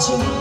watching.